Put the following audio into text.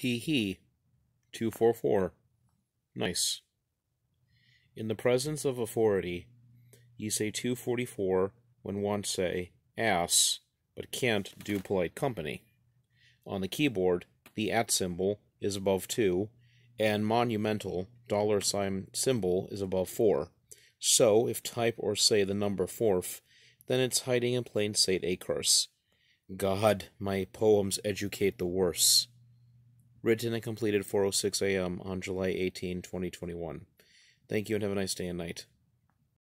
Tee hee. 244. Nice. In the presence of authority, you say 244 when want say ass, but can't due polite company. On the keyboard, the at symbol is above 2, and monumental dollar sign symbol is above 4. So, if type or say the number fourth, then it's hiding in plain sight a curse. God, my poems educate the worse. Written and completed 4:06 a.m. on July 18, 2021. Thank you and have a nice day and night.